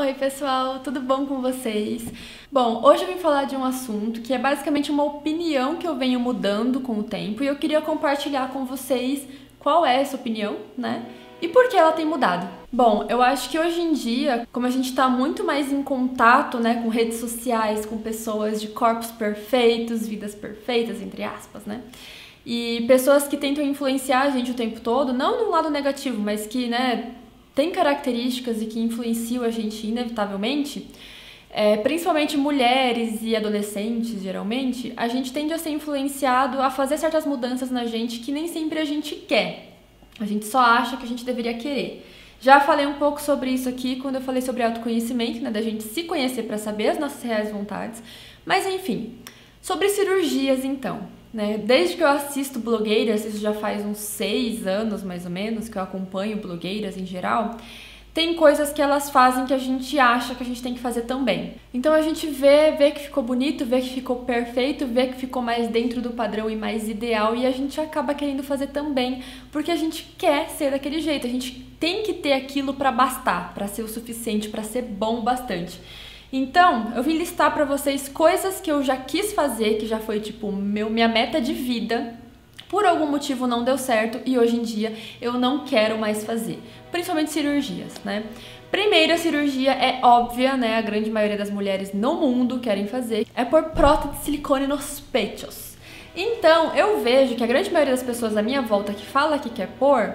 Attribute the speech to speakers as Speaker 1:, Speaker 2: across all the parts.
Speaker 1: Oi, pessoal, tudo bom com vocês? Bom, hoje eu vim falar de um assunto que é basicamente uma opinião que eu venho mudando com o tempo e eu queria compartilhar com vocês qual é essa opinião, né? E por que ela tem mudado? Bom, eu acho que hoje em dia, como a gente está muito mais em contato né, com redes sociais, com pessoas de corpos perfeitos, vidas perfeitas, entre aspas, né? E pessoas que tentam influenciar a gente o tempo todo, não no lado negativo, mas que, né, tem características e que influenciam a gente inevitavelmente, é, principalmente mulheres e adolescentes, geralmente, a gente tende a ser influenciado a fazer certas mudanças na gente que nem sempre a gente quer. A gente só acha que a gente deveria querer. Já falei um pouco sobre isso aqui quando eu falei sobre autoconhecimento, né, da gente se conhecer para saber as nossas reais vontades. Mas enfim, sobre cirurgias então. Né? Desde que eu assisto blogueiras, isso já faz uns seis anos mais ou menos que eu acompanho blogueiras em geral, tem coisas que elas fazem que a gente acha que a gente tem que fazer também. Então a gente vê, vê que ficou bonito, vê que ficou perfeito, vê que ficou mais dentro do padrão e mais ideal e a gente acaba querendo fazer também, porque a gente quer ser daquele jeito, a gente tem que ter aquilo para bastar, para ser o suficiente, para ser bom bastante. Então, eu vim listar para vocês coisas que eu já quis fazer, que já foi tipo meu, minha meta de vida. Por algum motivo não deu certo e hoje em dia eu não quero mais fazer, principalmente cirurgias, né? Primeira cirurgia é óbvia, né? A grande maioria das mulheres no mundo querem fazer, é por prótese de silicone nos peitos. Então, eu vejo que a grande maioria das pessoas à minha volta que fala que quer pôr,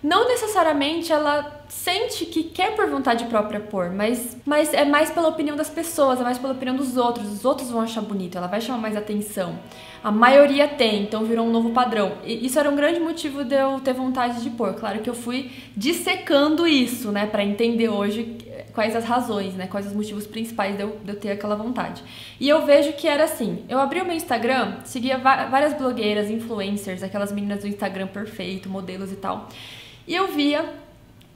Speaker 1: não necessariamente ela sente que quer por vontade própria pôr, mas, mas é mais pela opinião das pessoas, é mais pela opinião dos outros. Os outros vão achar bonito, ela vai chamar mais atenção. A maioria tem, então virou um novo padrão. E isso era um grande motivo de eu ter vontade de pôr. Claro que eu fui dissecando isso, né, para entender hoje quais as razões, né, quais os motivos principais de eu, de eu ter aquela vontade. E eu vejo que era assim: eu abri o meu Instagram, seguia várias blogueiras, influencers, aquelas meninas do Instagram perfeito, modelos e tal. E eu via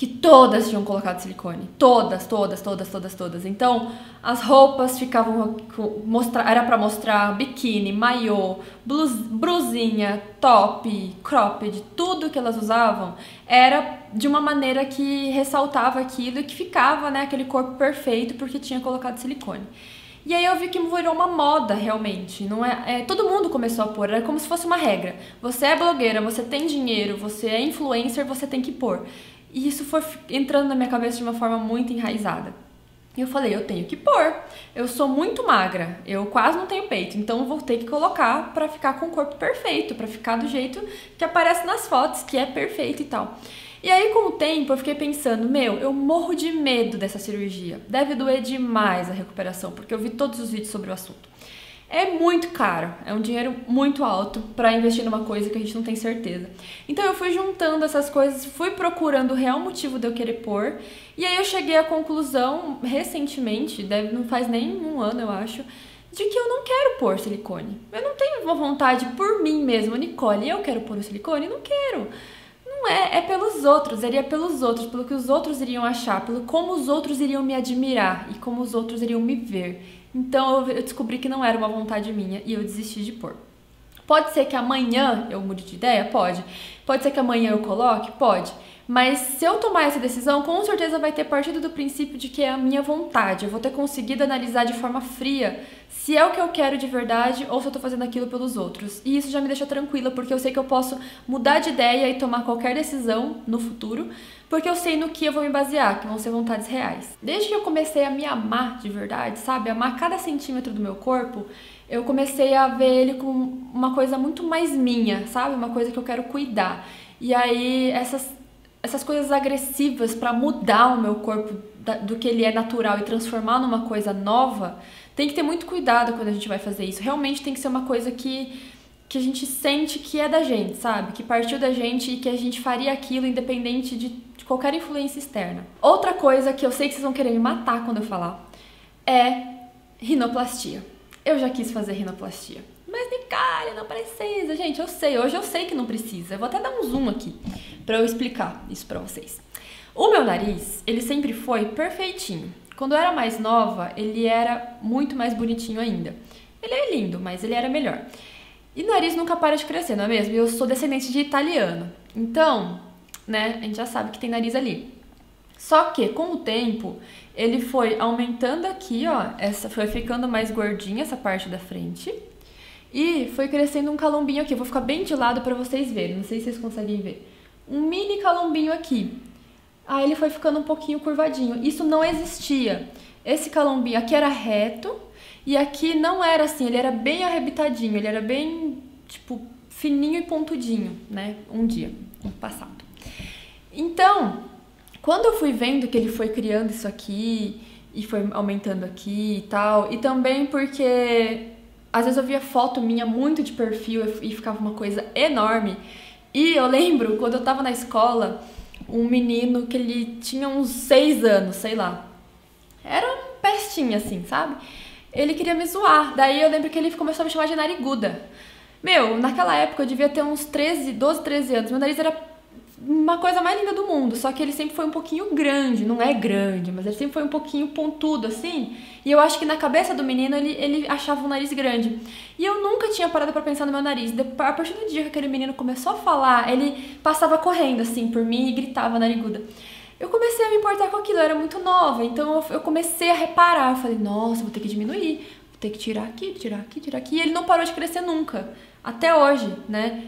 Speaker 1: que todas tinham colocado silicone. Todas, todas, todas, todas, todas. Então, as roupas ficavam mostrar, era para mostrar biquíni, maiô, blus, brusinha, top, cropped, tudo que elas usavam era de uma maneira que ressaltava aquilo e que ficava, né, aquele corpo perfeito porque tinha colocado silicone. E aí eu vi que virou uma moda realmente. Não é, é, todo mundo começou a pôr, era como se fosse uma regra. Você é blogueira, você tem dinheiro, você é influencer, você tem que pôr. E isso foi entrando na minha cabeça de uma forma muito enraizada. E eu falei, eu tenho que pôr. Eu sou muito magra, eu quase não tenho peito, então vou ter que colocar para ficar com o corpo perfeito, para ficar do jeito que aparece nas fotos, que é perfeito e tal. E aí, com o tempo, eu fiquei pensando: meu, eu morro de medo dessa cirurgia. Deve doer demais a recuperação, porque eu vi todos os vídeos sobre o assunto. É muito caro, é um dinheiro muito alto para investir numa coisa que a gente não tem certeza. Então eu fui juntando essas coisas, fui procurando o real motivo de eu querer pôr, e aí eu cheguei à conclusão recentemente, deve não faz nem um ano eu acho, de que eu não quero pôr silicone. Eu não tenho uma vontade por mim mesma, Nicole, eu quero pôr o silicone? Não quero. Não é, é pelos outros, seria pelos outros, pelo que os outros iriam achar, pelo como os outros iriam me admirar e como os outros iriam me ver. Então eu descobri que não era uma vontade minha e eu desisti de pôr. Pode ser que amanhã eu mude de ideia? Pode. Pode ser que amanhã eu coloque? Pode. Mas se eu tomar essa decisão, com certeza vai ter partido do princípio de que é a minha vontade. Eu vou ter conseguido analisar de forma fria se é o que eu quero de verdade ou se eu tô fazendo aquilo pelos outros. E isso já me deixa tranquila, porque eu sei que eu posso mudar de ideia e tomar qualquer decisão no futuro, porque eu sei no que eu vou me basear, que vão ser vontades reais. Desde que eu comecei a me amar de verdade, sabe? Amar cada centímetro do meu corpo, eu comecei a ver ele como uma coisa muito mais minha, sabe? Uma coisa que eu quero cuidar. E aí essas essas coisas agressivas para mudar o meu corpo do que ele é natural e transformar numa coisa nova, tem que ter muito cuidado quando a gente vai fazer isso. Realmente tem que ser uma coisa que, que a gente sente que é da gente, sabe? Que partiu da gente e que a gente faria aquilo independente de, de qualquer influência externa. Outra coisa que eu sei que vocês vão querer me matar quando eu falar é rinoplastia. Eu já quis fazer rinoplastia. Mas Nicole, não precisa. Gente, eu sei, hoje eu sei que não precisa. Eu vou até dar um zoom aqui para eu explicar isso para vocês. O meu nariz, ele sempre foi perfeitinho. Quando eu era mais nova, ele era muito mais bonitinho ainda. Ele é lindo, mas ele era melhor. E o nariz nunca para de crescer, não é mesmo? Eu sou descendente de italiano. Então, né, a gente já sabe que tem nariz ali. Só que, com o tempo, ele foi aumentando aqui, ó, essa foi ficando mais gordinha essa parte da frente. E foi crescendo um calombinho aqui. Eu vou ficar bem de lado para vocês verem, não sei se vocês conseguem ver. Um mini calombinho aqui. Aí ele foi ficando um pouquinho curvadinho. Isso não existia. Esse calombinho aqui era reto e aqui não era assim, ele era bem arrebitadinho, ele era bem, tipo, fininho e pontudinho, né? Um dia, no passado. Então, quando eu fui vendo que ele foi criando isso aqui e foi aumentando aqui e tal, e também porque às vezes eu via foto minha muito de perfil e ficava uma coisa enorme. E eu lembro quando eu tava na escola, um menino que ele tinha uns seis anos, sei lá. Era um pestinho assim, sabe? Ele queria me zoar. Daí eu lembro que ele começou a me chamar de nariguda. Meu, naquela época eu devia ter uns 13, 12, 13 anos. Meu nariz era uma coisa mais linda do mundo, só que ele sempre foi um pouquinho grande, não é grande, mas ele sempre foi um pouquinho pontudo assim. E eu acho que na cabeça do menino ele, ele achava o nariz grande. E eu nunca tinha parado para pensar no meu nariz. A partir do dia que aquele menino começou a falar, ele passava correndo assim por mim e gritava nariguda. Eu comecei a me importar com aquilo, eu era muito nova, então eu comecei a reparar. Eu falei, nossa, vou ter que diminuir, vou ter que tirar aqui, tirar aqui, tirar aqui. E ele não parou de crescer nunca, até hoje, né?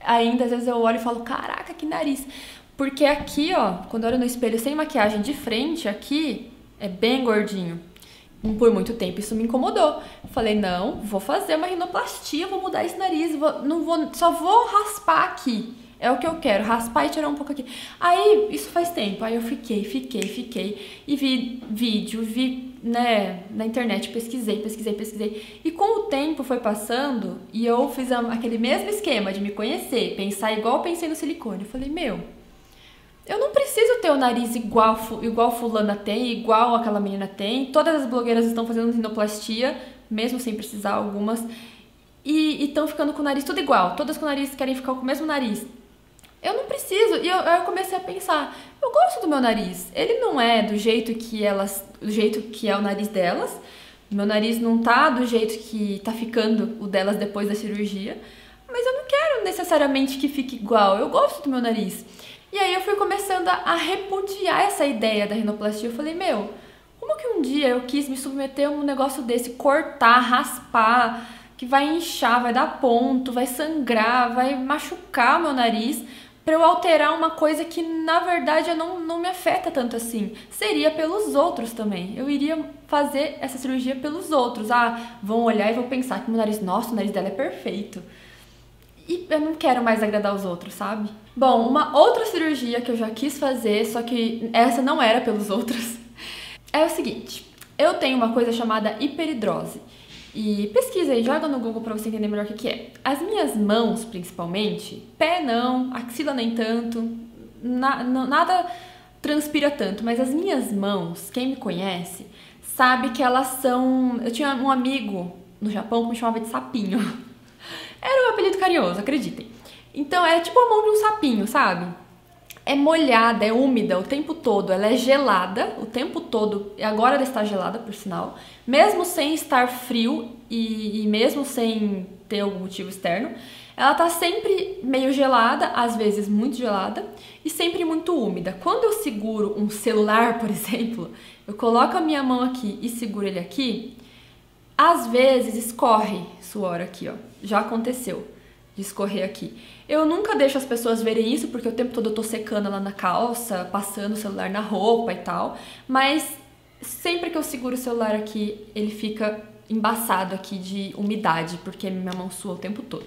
Speaker 1: Ainda às vezes eu olho e falo, caraca, que nariz. Porque aqui, ó, quando eu olho no espelho sem maquiagem de frente, aqui é bem gordinho. Por muito tempo isso me incomodou. Falei, não, vou fazer uma rinoplastia, vou mudar esse nariz, vou, não vou, só vou raspar aqui. É o que eu quero, raspar e tirar um pouco aqui. Aí, isso faz tempo. Aí eu fiquei, fiquei, fiquei. E vi vídeo, vi né, na internet, pesquisei, pesquisei, pesquisei. E com o tempo foi passando e eu fiz aquele mesmo esquema de me conhecer, pensar igual pensei no silicone. Eu falei, meu, eu não preciso ter o nariz igual, igual fulana tem, igual aquela menina tem. Todas as blogueiras estão fazendo rinoplastia, mesmo sem precisar algumas. E estão ficando com o nariz tudo igual. Todas com o nariz querem ficar com o mesmo nariz. Eu não preciso. E eu, eu comecei a pensar, eu gosto do meu nariz. Ele não é do jeito que elas, do jeito que é o nariz delas. Meu nariz não tá do jeito que tá ficando o delas depois da cirurgia. Mas eu não quero necessariamente que fique igual. Eu gosto do meu nariz. E aí eu fui começando a repudiar essa ideia da rinoplastia. Eu falei, meu, como que um dia eu quis me submeter a um negócio desse, cortar, raspar, que vai inchar, vai dar ponto, vai sangrar, vai machucar meu nariz para eu alterar uma coisa que na verdade não, não me afeta tanto assim. Seria pelos outros também. Eu iria fazer essa cirurgia pelos outros. Ah, vão olhar e vão pensar que meu nariz, nossa, o nariz dela é perfeito. E eu não quero mais agradar os outros, sabe? Bom, uma outra cirurgia que eu já quis fazer, só que essa não era pelos outros, é o seguinte: eu tenho uma coisa chamada hiperidrose. E pesquisa aí, joga no Google para você entender melhor o que, que é. As minhas mãos, principalmente, pé não, axila nem tanto, na, nada transpira tanto, mas as minhas mãos, quem me conhece, sabe que elas são. Eu tinha um amigo no Japão que me chamava de sapinho. Era um apelido carinhoso, acreditem. Então é tipo a mão de um sapinho, sabe? É molhada, é úmida o tempo todo, ela é gelada o tempo todo, e agora ela está gelada, por sinal, mesmo sem estar frio e, e mesmo sem ter algum motivo externo, ela está sempre meio gelada, às vezes muito gelada, e sempre muito úmida. Quando eu seguro um celular, por exemplo, eu coloco a minha mão aqui e seguro ele aqui, às vezes escorre suor aqui, ó. Já aconteceu de escorrer aqui. Eu nunca deixo as pessoas verem isso, porque o tempo todo eu tô secando lá na calça, passando o celular na roupa e tal, mas sempre que eu seguro o celular aqui, ele fica embaçado aqui de umidade, porque minha mão sua o tempo todo.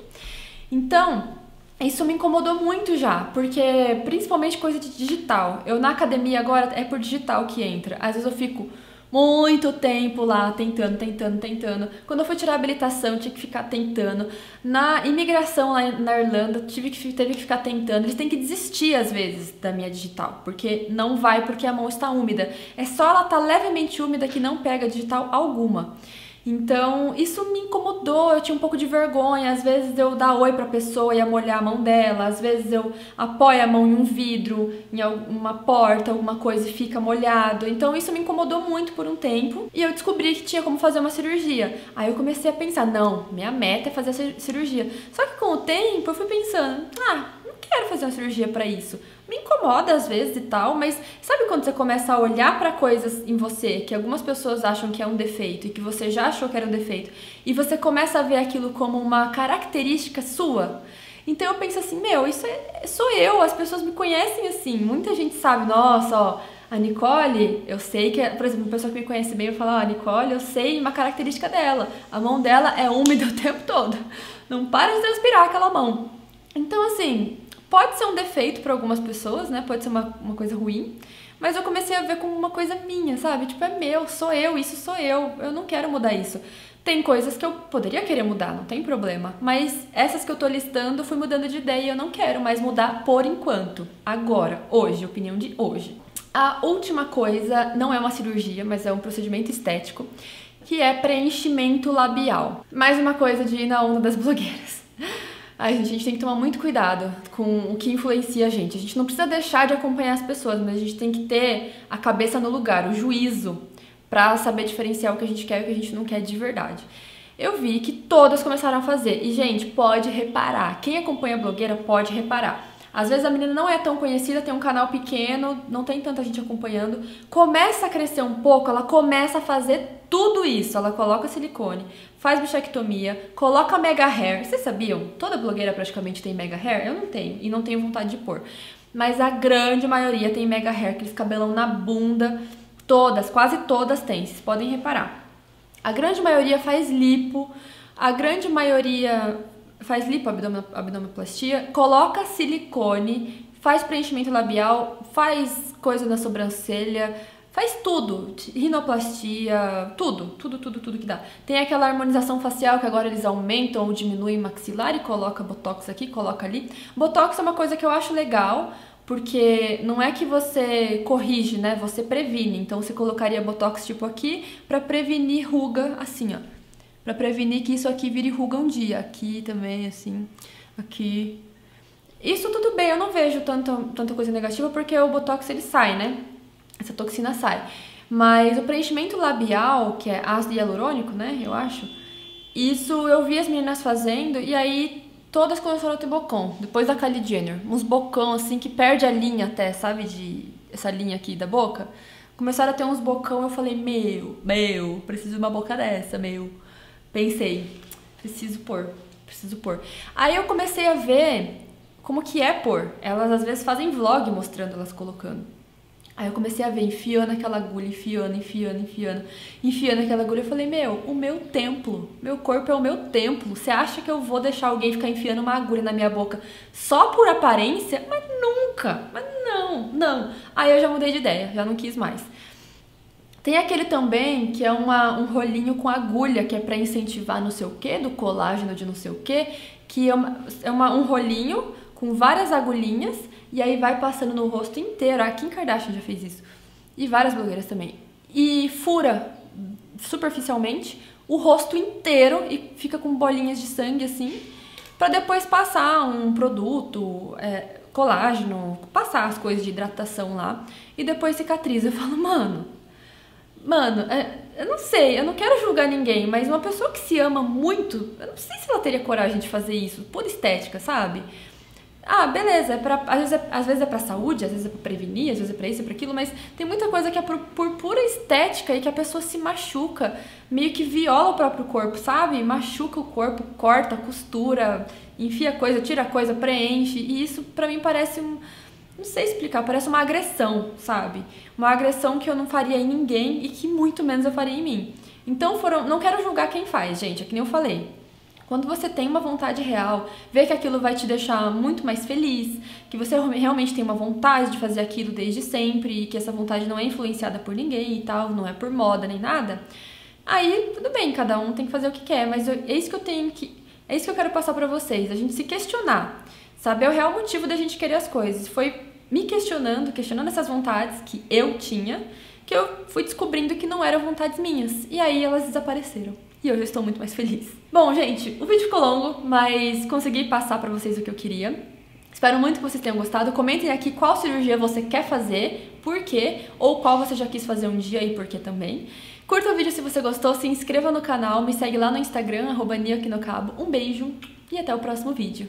Speaker 1: Então, isso me incomodou muito já, porque principalmente coisa de digital. Eu na academia agora é por digital que entra. Às vezes eu fico muito tempo lá tentando, tentando, tentando. Quando eu fui tirar a habilitação, tinha que ficar tentando. Na imigração lá na Irlanda, tive que, teve que ficar tentando. Eles têm que desistir às vezes da minha digital, porque não vai porque a mão está úmida. É só ela estar tá levemente úmida que não pega digital alguma. Então, isso me incomodou, eu tinha um pouco de vergonha. Às vezes eu dar oi pra pessoa e molhar a mão dela, às vezes eu apoio a mão em um vidro, em alguma porta, alguma coisa e fica molhado. Então, isso me incomodou muito por um tempo e eu descobri que tinha como fazer uma cirurgia. Aí eu comecei a pensar: não, minha meta é fazer a cirurgia. Só que com o tempo eu fui pensando: ah, quero fazer uma cirurgia para isso. me incomoda às vezes e tal, mas sabe quando você começa a olhar para coisas em você que algumas pessoas acham que é um defeito e que você já achou que era um defeito, e você começa a ver aquilo como uma característica sua? Então eu penso assim, meu, isso é, sou eu, as pessoas me conhecem assim. Muita gente sabe, nossa, ó, a Nicole, eu sei que, por exemplo, uma pessoa que me conhece bem, eu falo, ó, a Nicole, eu sei uma característica dela. A mão dela é úmida o tempo todo. Não para de transpirar aquela mão. Então, assim, pode ser um defeito para algumas pessoas, né? Pode ser uma, uma coisa ruim. Mas eu comecei a ver como uma coisa minha, sabe? Tipo, é meu, sou eu, isso sou eu. Eu não quero mudar isso. Tem coisas que eu poderia querer mudar, não tem problema. Mas essas que eu tô listando, fui mudando de ideia e eu não quero mais mudar por enquanto. Agora, hoje, opinião de hoje. A última coisa não é uma cirurgia, mas é um procedimento estético, que é preenchimento labial. Mais uma coisa de ir na onda das blogueiras. A gente tem que tomar muito cuidado com o que influencia a gente. A gente não precisa deixar de acompanhar as pessoas, mas a gente tem que ter a cabeça no lugar, o juízo para saber diferenciar o que a gente quer e o que a gente não quer de verdade. Eu vi que todas começaram a fazer. E, gente, pode reparar. Quem acompanha blogueira pode reparar. Às vezes a menina não é tão conhecida, tem um canal pequeno, não tem tanta gente acompanhando. Começa a crescer um pouco, ela começa a fazer tudo isso. Ela coloca silicone, faz bichectomia, coloca mega hair. Vocês sabiam? Toda blogueira praticamente tem mega hair? Eu não tenho e não tenho vontade de pôr. Mas a grande maioria tem mega hair, aqueles cabelão na bunda Todas, quase todas têm, vocês podem reparar. A grande maioria faz lipo, a grande maioria faz lipo, abdominoplastia, coloca silicone, faz preenchimento labial, faz coisa na sobrancelha, faz tudo, rinoplastia, tudo, tudo, tudo, tudo que dá. Tem aquela harmonização facial que agora eles aumentam ou diminuem maxilar e coloca botox aqui, coloca ali. Botox é uma coisa que eu acho legal, porque não é que você corrige, né? Você previne. Então você colocaria botox tipo aqui para prevenir ruga assim, ó. Para prevenir que isso aqui vire ruga um dia. Aqui também assim, aqui. Isso tudo bem, eu não vejo tanta, tanta coisa negativa porque o botox ele sai, né? Essa toxina sai. Mas o preenchimento labial, que é ácido hialurônico, né? Eu acho. Isso eu vi as meninas fazendo e aí todas começaram a ter bocão, depois da Kylie Jenner. Uns bocão, assim, que perde a linha até, sabe? De essa linha aqui da boca. Começaram a ter uns bocão, eu falei, meu, meu, preciso de uma boca dessa, meu. Pensei, preciso pôr, preciso pôr. Aí eu comecei a ver como que é pôr. Elas às vezes fazem vlog mostrando elas colocando. Aí eu comecei a ver, enfiando aquela agulha, enfiando, enfiando, enfiando, enfiando aquela agulha. Eu falei, meu, o meu templo, meu corpo é o meu templo. Você acha que eu vou deixar alguém ficar enfiando uma agulha na minha boca só por aparência? Mas nunca, mas não, não. Aí eu já mudei de ideia, já não quis mais. Tem aquele também que é uma, um rolinho com agulha, que é para incentivar não sei o que, do colágeno de não sei o que, que é, uma, é uma, um rolinho com várias agulhinhas e aí vai passando no rosto inteiro. A Kim Kardashian já fez isso. E várias blogueiras também. E fura superficialmente o rosto inteiro e fica com bolinhas de sangue assim, para depois passar um produto, é, colágeno, passar as coisas de hidratação lá e depois cicatriza. Eu falo, mano, mano, é, eu não sei, eu não quero julgar ninguém, mas uma pessoa que se ama muito, eu não sei se ela teria coragem de fazer isso, por estética, sabe? Ah, beleza, é pra, às, vezes é, às vezes é pra saúde, às vezes é pra prevenir, às vezes é pra isso, é pra aquilo, mas tem muita coisa que é por, por pura estética e que a pessoa se machuca, meio que viola o próprio corpo, sabe? Machuca o corpo, corta, costura, enfia coisa, tira coisa, preenche, e isso pra mim parece um. Não sei explicar, parece uma agressão, sabe? Uma agressão que eu não faria em ninguém e que muito menos eu faria em mim. Então foram. Não quero julgar quem faz, gente, é que nem eu falei. Quando você tem uma vontade real, vê que aquilo vai te deixar muito mais feliz, que você realmente tem uma vontade de fazer aquilo desde sempre e que essa vontade não é influenciada por ninguém e tal, não é por moda nem nada, aí tudo bem, cada um tem que fazer o que quer, mas eu, é isso que eu tenho que. É isso que eu quero passar para vocês, a gente se questionar, saber o real motivo da gente querer as coisas. Foi me questionando, questionando essas vontades que eu tinha, que eu fui descobrindo que não eram vontades minhas. E aí elas desapareceram e hoje eu estou muito mais feliz. Bom, gente, o vídeo ficou longo, mas consegui passar pra vocês o que eu queria. Espero muito que vocês tenham gostado. Comentem aqui qual cirurgia você quer fazer, por quê, ou qual você já quis fazer um dia e por quê também. Curta o vídeo se você gostou, se inscreva no canal, me segue lá no Instagram, arroba Um beijo e até o próximo vídeo.